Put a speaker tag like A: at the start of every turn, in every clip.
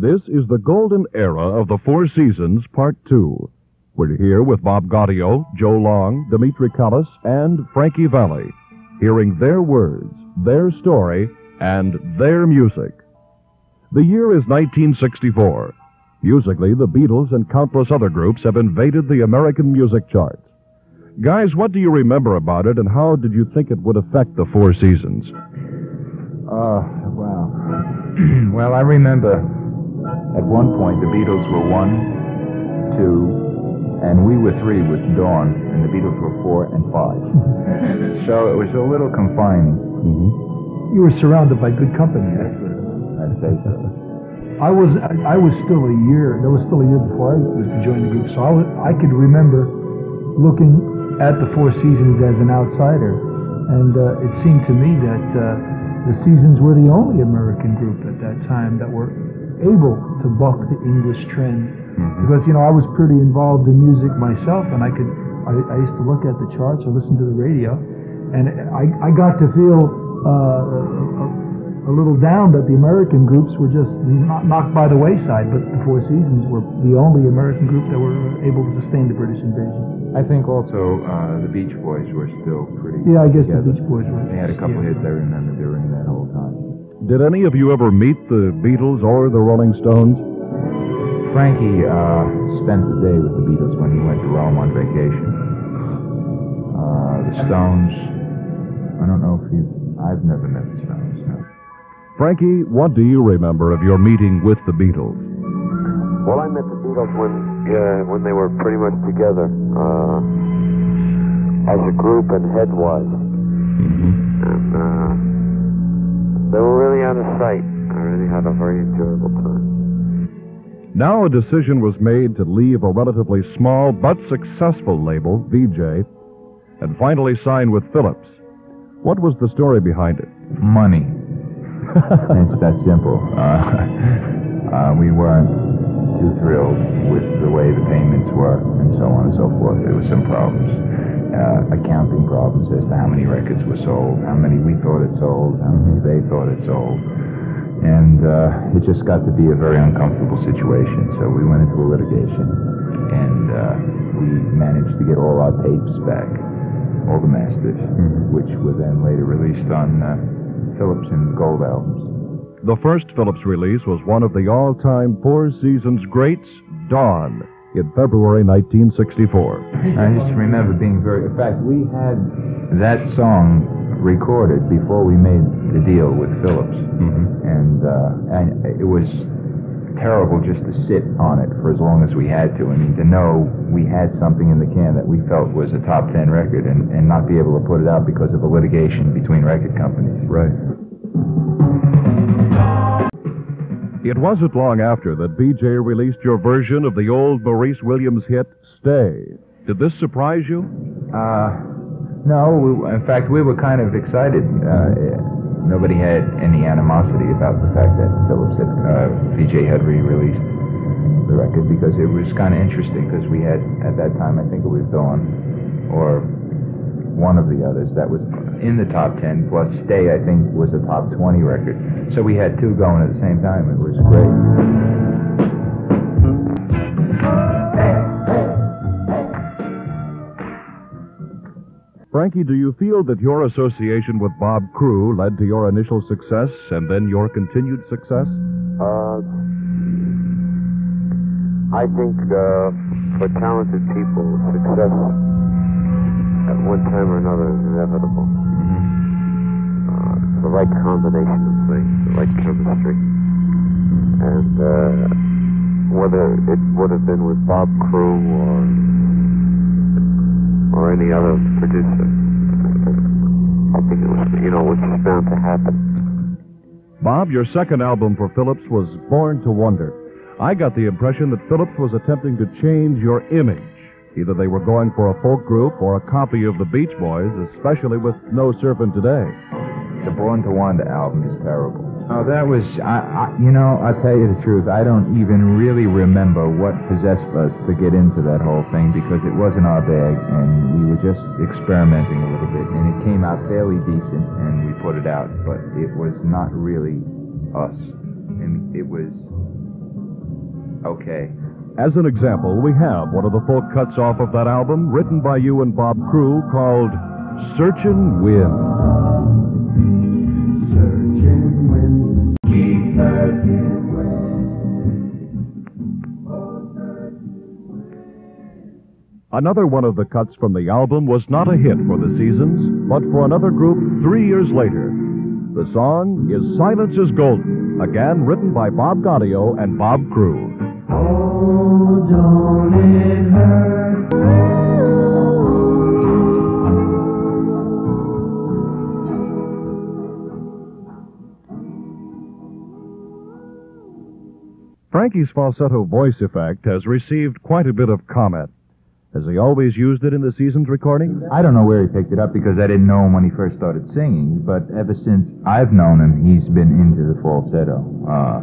A: This is the golden era of the Four Seasons, Part 2. We're here with Bob Gaudio, Joe Long, Demetri Callas, and Frankie Valli, hearing their words, their story, and their music. The year is 1964. Musically, the Beatles and countless other groups have invaded the American music charts. Guys, what do you remember about it, and how did you think it would affect the Four Seasons?
B: Uh, oh, wow. well, I remember at one point the Beatles were one, two, and we were three with Dawn, and the Beatles were four and five. so it was a little confining.
C: Mm-hmm. You were surrounded by good company.
B: I'd say so.
C: I was I, I was still a year. That was still a year before I was to join the group. So I was, I could remember looking at the Four Seasons as an outsider, and uh, it seemed to me that uh, the Seasons were the only American group at that time that were able to buck the English trend.
B: Mm-hmm.
C: Because you know I was pretty involved in music myself, and I could I, I used to look at the charts or listen to the radio, and I I got to feel. Uh, a, a little down that the American groups were just not knocked by the wayside, but the Four Seasons were the only American group that were able to sustain the British invasion.
B: I think also uh, the Beach Boys were still pretty.
C: Yeah, I guess
B: together.
C: the Beach Boys were.
B: They had a couple
C: yeah.
B: hits I remember during that whole time.
A: Did any of you ever meet the Beatles or the Rolling Stones?
B: Frankie uh, spent the day with the Beatles when he went to Rome on vacation. Uh, the Stones, I don't know if you. I've never met the Stones. No.
A: Frankie, what do you remember of your meeting with the Beatles?
D: Well, I met the Beatles when uh, when they were pretty much together uh, as a group and headwise, and uh, they were really out of sight. I really had a very enjoyable time.
A: Now a decision was made to leave a relatively small but successful label, Vee Jay, and finally sign with Philips. What was the story behind it?
B: Money. it's that simple. Uh, uh, we weren't too thrilled with the way the payments were and so on and so forth. There were some problems. Uh, accounting problems as to how many records were sold, how many we thought it sold, how many they thought it sold. And uh, it just got to be a very uncomfortable situation. So we went into a litigation and uh, we managed to get all our tapes back, all the masters, which were then later released on uh, Philips and Gold albums.
A: The first Philips release was one of the all time Four Seasons greats, Dawn, in February 1964.
B: I just remember being very. In fact, we had that song recorded before we made the deal with Philips, and, uh, and it was terrible just to sit on it for as long as we had to. I mean, to know we had something in the can that we felt was a top ten record, and, and not be able to put it out because of a litigation between record companies.
A: Right. It wasn't long after that Vee Jay released your version of the old Maurice Williams hit, Stay. Did this surprise you?
B: Uh, no, we, in fact, we were kind of excited. Uh, nobody had any animosity about the fact that Philips had, uh, Vee Jay had re-released the record because it was kind of interesting because we had, at that time, I think it was Dawn or one of the others that was in the top 10, plus Stay, I think, was a top 20 record. So we had two going at the same time. It was great.
A: Frankie, do you feel that your association with Bob Crewe led to your initial success and then your continued success?
D: Uh, I think uh, for talented people, success at one time or another is inevitable. The right combination of things, the right chemistry. And uh, whether it would have been with Bob Crewe or or any other producer, I think it was, you know, it was bound to happen.
A: Bob, your second album for Philips was Born to Wander. I got the impression that Philips was attempting to change your image. Either they were going for a folk group or a copy of the Beach Boys, especially with No Surfing Today.
B: The Born to Wander album is terrible. Oh, that was, I, I, you know, I'll tell you the truth. I don't even really remember what possessed us to get into that whole thing because it wasn't our bag and we were just experimenting a little bit. And it came out fairly decent and we put it out, but it was not really us. And it was Okay.
A: As an example, we have one of the folk cuts off of that album, written by you and Bob Crewe, called
E: Searching wind, keep searching
A: Another one of the cuts from the album was not a hit for the seasons, but for another group three years later. The song is Silence is Golden, again written by Bob Gaudio and Bob Crewe.
E: Oh,
A: Frankie's falsetto voice effect has received quite a bit of comment. Has he always used it in the season's recording?
B: I don't know where he picked it up because I didn't know him when he first started singing, but ever since I've known him, he's been into the falsetto. Uh,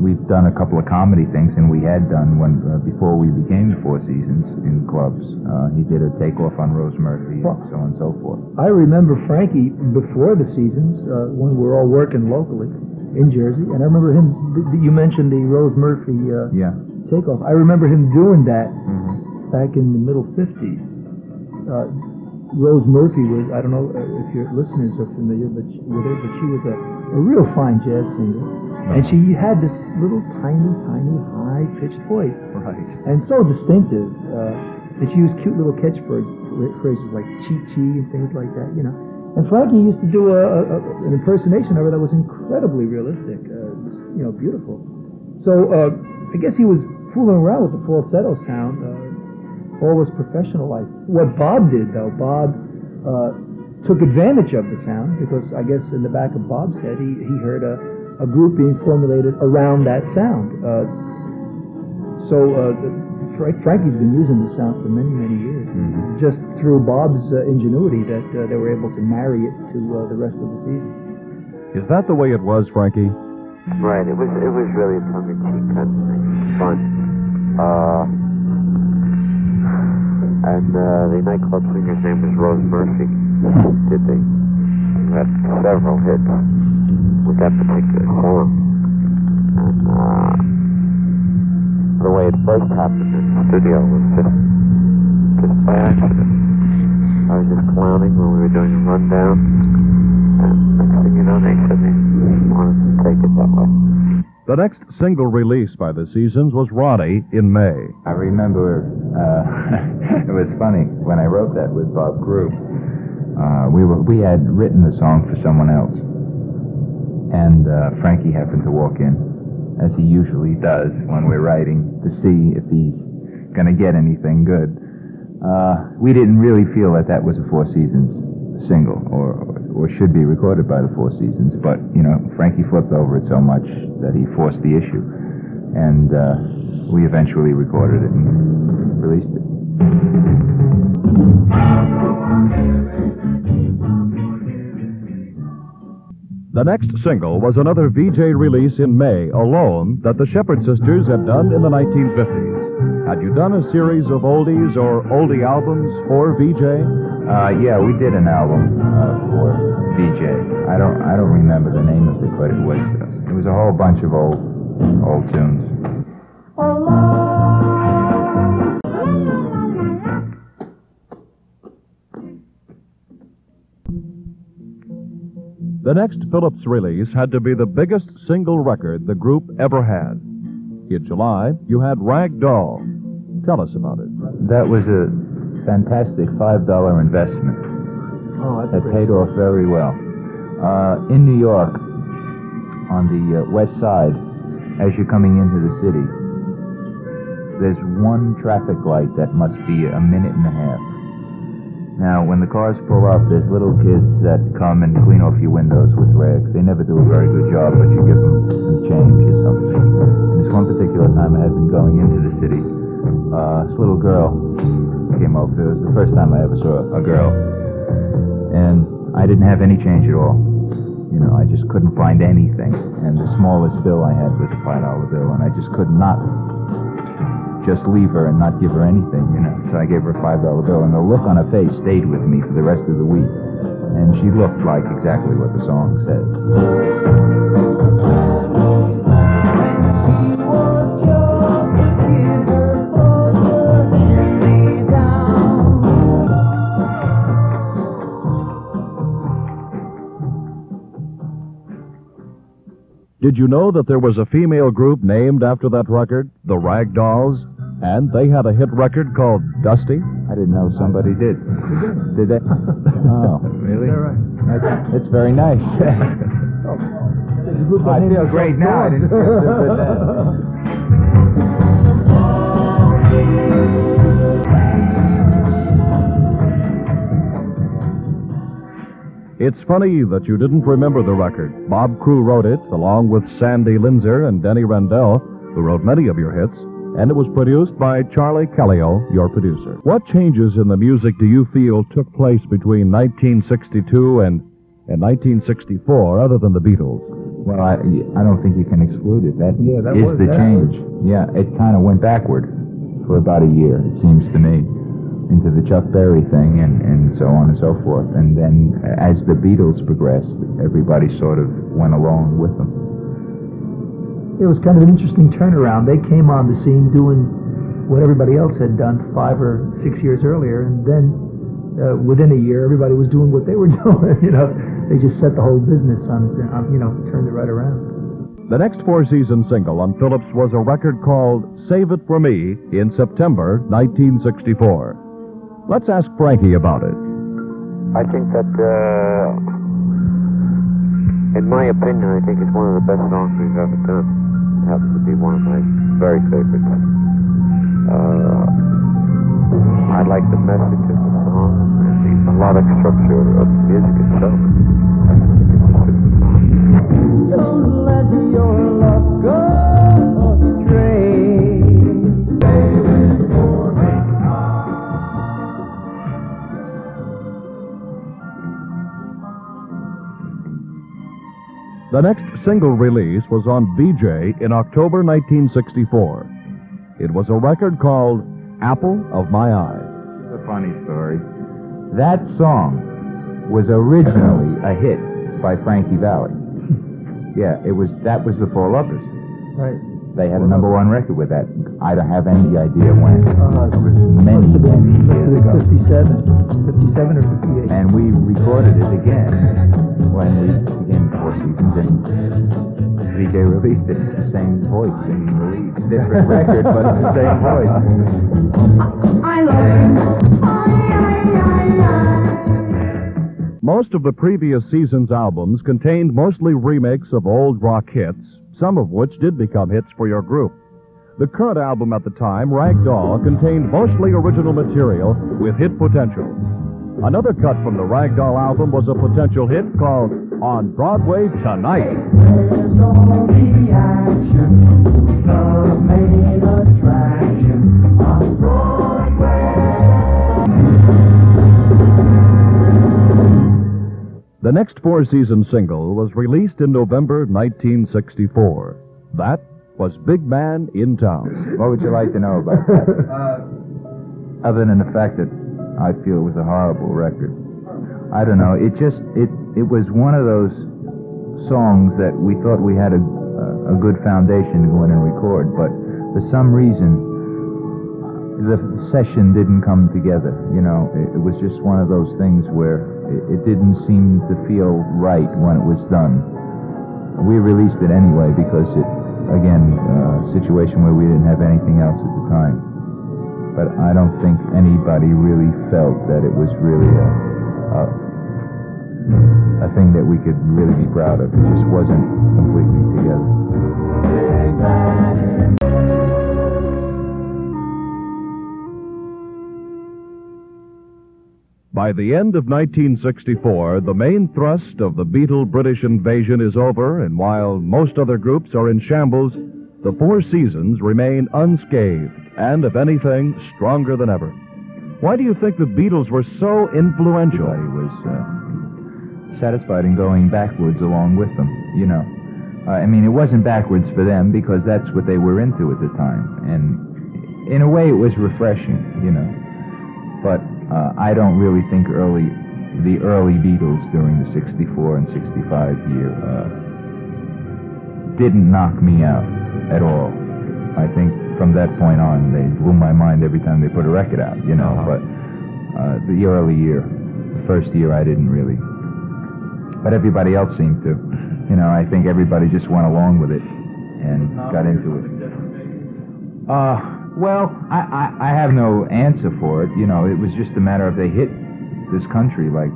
B: we've done a couple of comedy things, and we had done one uh, before we became the Four Seasons in clubs. Uh, he did a takeoff on Rose Murphy and so on and so forth.
C: I remember Frankie before the seasons uh, when we were all working locally in Jersey, and I remember him. You mentioned the Rose Murphy uh,
B: Yeah.
C: takeoff. I remember him doing that
B: Mm-hmm.
C: back in the middle '50s. Uh, Rose Murphy was I don't know uh, if your listeners are familiar but she, with her, but she was a, a real fine jazz singer, and she had this little tiny, tiny, high pitched voice
B: Right.
C: and so distinctive. Uh, and she used cute little catchphrases phrases like "chi chi" and things like that, you know. And Frankie used to do a, a, an impersonation of her that was incredibly realistic, uh, you know, beautiful. So uh, I guess he was fooling around with the falsetto sound uh, all his professional life. What Bob did, though, Bob uh, took advantage of the sound because I guess in the back of Bob's head he, he heard a, a group being formulated around that sound. Uh, so Fra- Frankie's been using the sound for many, many years. Just through Bob's uh, ingenuity that uh, they were able to marry it to uh, the rest of the season.
A: Is that the way it was, Frankie?
D: Right. It was it was really a tongue in cheek kind of thing. Fun. Uh, and uh, the nightclub singer's name was Rose Murphy. Did they? Had several hits with that particular song. And uh, the way it first happened in the studio was just just by accident. I was just clowning when we were doing a rundown, and next thing you know, they said they wanted to take it that way.
A: The next single release by the seasons was Ronnie in May.
B: I remember uh, it was funny when I wrote that with Bob Crewe. Uh, we were we had written the song for someone else, and uh, Frankie happened to walk in, as he usually does when we're writing, to see if he's going to get anything good. Uh, we didn't really feel that that was a Four Seasons single, or or should be recorded by the Four Seasons. But you know, Frankie flipped over it so much that he forced the issue, and uh, we eventually recorded it and released it.
A: The next single was another Vee Jay release in May, Alone, that the Shepherd Sisters had done in the 1950s. Had you done a series of oldies or oldie albums for Vee Jay?
B: Uh, yeah, we did an album uh, for VJ. I don't I don't remember the name of it, but it was it was a whole bunch of old old tunes.
A: The next Philips release had to be the biggest single record the group ever had. In July, you had Rag Doll. Tell us about it.
B: That was a fantastic five dollar investment.
C: Oh,
B: That paid off very well. Uh, in New York, on the uh, west side, as you're coming into the city, there's one traffic light that must be a minute and a half. Now, when the cars pull up, there's little kids that come and clean off your windows with rags. They never do a very good job, but you give them some change or something. And this one particular time I had been going into the city, uh, this little girl came over. It was the first time I ever saw a girl. And I didn't have any change at all. You know, I just couldn't find anything. And the smallest bill I had was a $5 bill, and I just could not just leave her and not give her anything, you know. So I gave her a $5 bill, and the look on her face stayed with me for the rest of the week. And she looked like exactly what the song said.
A: Did you know that there was a female group named after that record, the Rag Dolls? And they had a hit record called Dusty?
B: I didn't know somebody did. Did they? Oh, really?
C: Is that right?
B: That's, that's very nice.
C: There's a group that
B: I feel great now. I didn't feel good then.
A: It's funny that you didn't remember the record. Bob Crewe wrote it, along with Sandy Linzer and Denny Randell, who wrote many of your hits, and it was produced by Charlie Calello, your producer. What changes in the music do you feel took place between 1962 and, and 1964, other than the Beatles?
B: Well, I, I don't think you can exclude it. That
C: Yeah, that
B: is
C: was-
B: the
C: that
B: change. Yeah, it kind of went backward for about a year, it seems to me, into the Chuck Berry thing and, and so on and so forth. And then as the Beatles progressed, everybody sort of went along with them.
C: It was kind of an interesting turnaround. They came on the scene doing what everybody else had done five or six years earlier, and then uh, within a year, everybody was doing what they were doing. you know, they just set the whole business on, its- on you know, turned it right around.
A: The next four season single on Philips was a record called Save It For Me in September 1964. Let's ask Frankie about it.
D: I think that, uh, in my opinion, I think it's one of the best songs we've ever done. Happens to be one of my very favorites. Uh, I like the message of the song and the melodic structure of the music itself.
E: Don't let your love go
A: The next single release was on Vee Jay in October 1964. It was a record called Apple of My Eye.
B: It's a funny story. That song was originally a hit by Frankie Valli. Yeah, it was. That was the Four Lovers.
C: Right.
B: They had a number one record with that. I don't have any idea when.
C: Uh,
B: it was many,
C: must have been,
B: many years ago.
C: 57, 57 or 58.
B: And we recorded it again when we became Four Seasons, and Vee Jay released it. It's the same voice singing the lead. Different record, but it's the same voice.
E: I love you. I, I, I, I.
A: Most of the previous season's albums contained mostly remakes of old rock hits, some of which did become hits for your group. The current album at the time, Rag Doll, contained mostly original material with hit potential. Another cut from the Rag Doll album was a potential hit called On Broadway Tonight.
E: All the action, love made attraction
A: The next four season single was released in November 1964. That was Big Man in Town.
B: What would you like to know about that? Uh, Other than the fact that I feel it was a horrible record. I don't know. It just it it was one of those songs that we thought we had a a, a good foundation to go in and record, but for some reason the session didn't come together. You know, it, it was just one of those things where it, didn't seem to feel right when it was done. We released it anyway because it, again, uh, a situation where we didn't have anything else at the time. But I don't think anybody really felt that it was really a, a, a thing that we could really be proud of. It just wasn't completely together.
A: By the end of 1964, the main thrust of the Beatle British invasion is over, and while most other groups are in shambles, the Four Seasons remain unscathed, and if anything, stronger than ever. Why do you think the Beatles were so influential?
B: Everybody was uh, satisfied in going backwards along with them, you know. Uh, I mean, it wasn't backwards for them because that's what they were into at the time. And in a way, it was refreshing, you know. Uh, I don't really think early, the early Beatles during the 64 and 65 year uh, didn't knock me out at all. I think from that point on, they blew my mind every time they put a record out, you know.
A: Uh-huh.
B: But uh, the early year, the first year, I didn't really. But everybody else seemed to. you know, I think everybody just went along with it and got into it. Uh, well, I, I, I have no answer for it. You know, it was just a matter of they hit this country like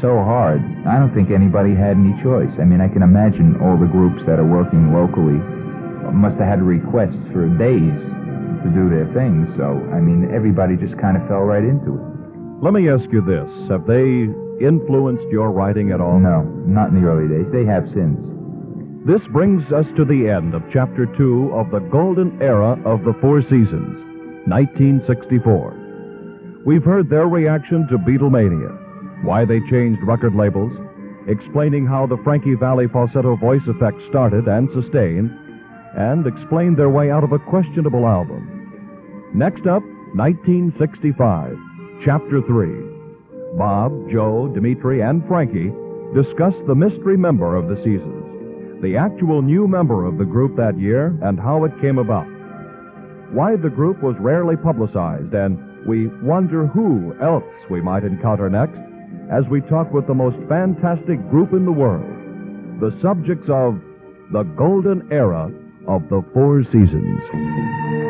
B: so hard. I don't think anybody had any choice. I mean, I can imagine all the groups that are working locally must have had requests for days to do their things. So, I mean, everybody just kind of fell right into it.
A: Let me ask you this. Have they influenced your writing at all?
B: No, not in the early days. They have since.
A: This brings us to the end of Chapter 2 of the Golden Era of the Four Seasons, 1964. We've heard their reaction to Beatlemania, why they changed record labels, explaining how the Frankie Valli falsetto voice effect started and sustained, and explained their way out of a questionable album. Next up, 1965, Chapter 3. Bob, Joe, Demetri, and Frankie discuss the mystery member of the seasons the actual new member of the group that year and how it came about. Why the group was rarely publicized, and we wonder who else we might encounter next as we talk with the most fantastic group in the world, the subjects of the golden era of the Four Seasons.